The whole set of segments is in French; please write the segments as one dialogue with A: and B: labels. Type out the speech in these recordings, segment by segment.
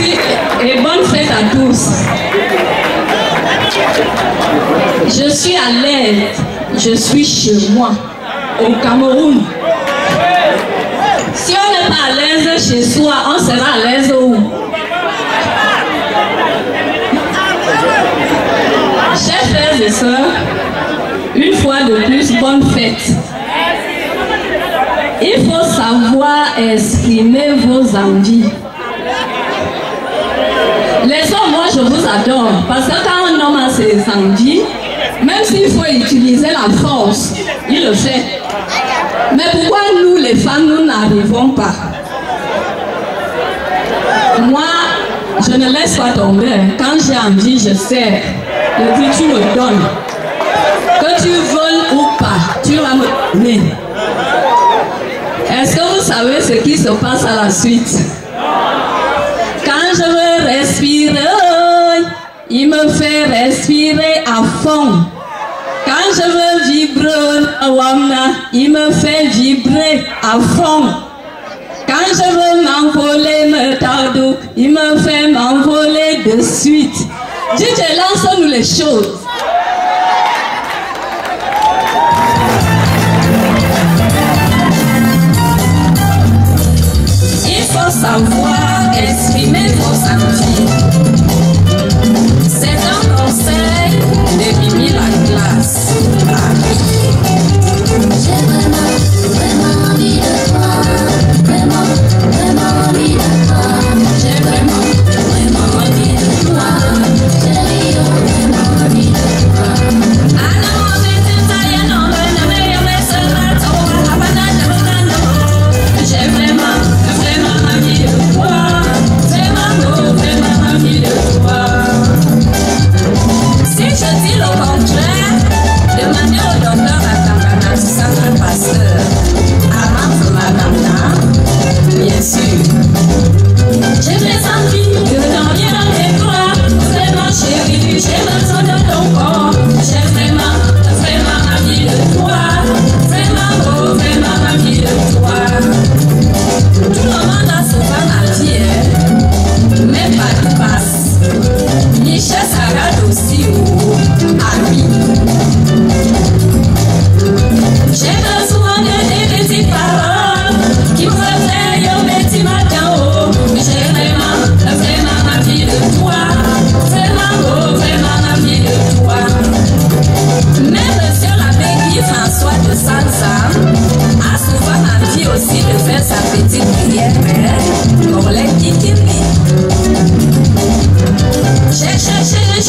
A: Et bonne fête à tous. Je suis à l'aise, je suis chez moi, au Cameroun. Si on n'est pas à l'aise chez soi, on sera à l'aise où? Chers frères et sœurs, une fois de plus, bonne fête. Il faut savoir exprimer vos envies. Les hommes, moi je vous adore parce que quand un homme a ses envies, même s'il faut utiliser la force, il le fait. Mais pourquoi nous les femmes, nous n'arrivons pas? Moi, je ne laisse pas tomber. Quand j'ai envie, je sers. Et puis tu me donnes. Que tu veuilles ou pas, tu vas me donner. Est-ce que vous savez ce qui se passe à la suite? Quand je veux il me fait respirer à fond. Quand je veux vibrer, il me fait vibrer à fond. Quand je veux m'envoler, il me fait m'envoler de suite. Dites, lance-nous les choses. Il faut savoir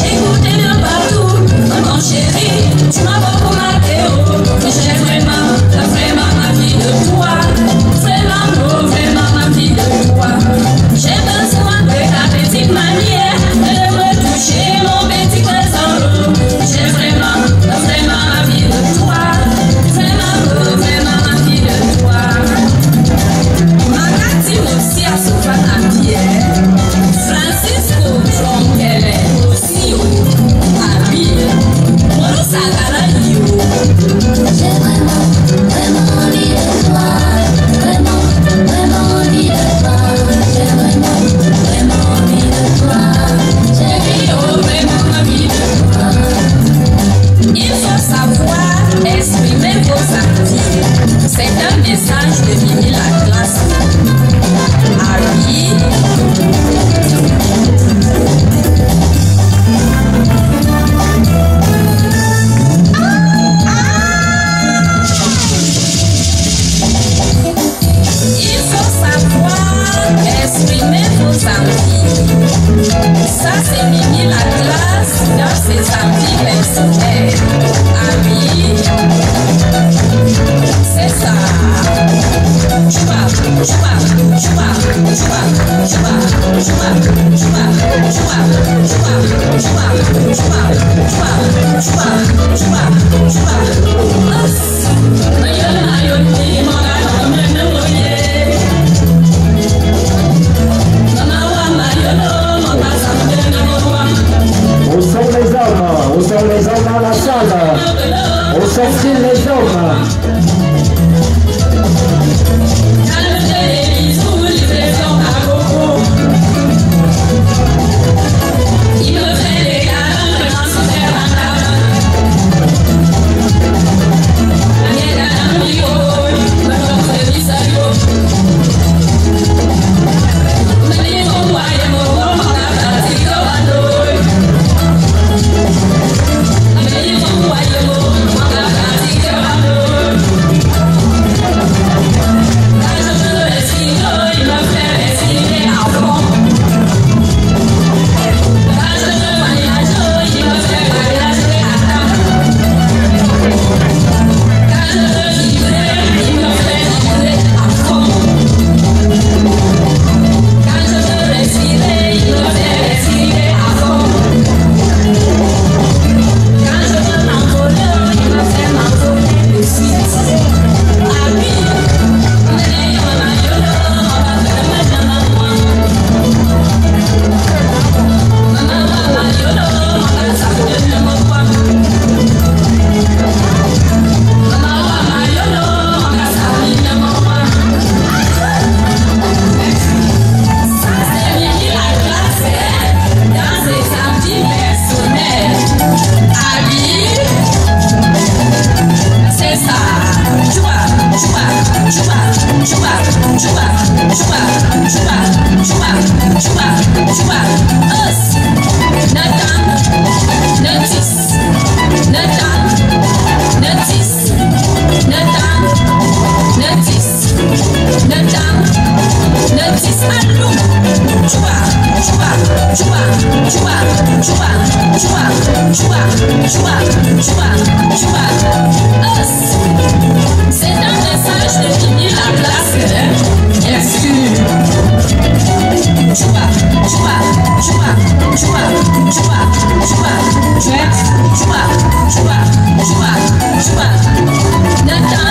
A: Écoutez dans partout, maman chérie, tu m'as beaucoup matéo. J'ai vraiment la vraie maman vie de toi. J'ai mauvais ma vie de toi. J'ai besoin de ta petite manière de retoucher mon petit poison. J'ai vraiment la vraie ma vie de toi.
B: J'ai mauvais ma vie de toi.
A: Ma catine aussi à sous-fait. Francisco. Ça, c'est Mimi la classe dans ses envies personnelles. Ah c'est ça. Chouba, chouba, chouba, chouba, chouba, chouba. Os, Not done.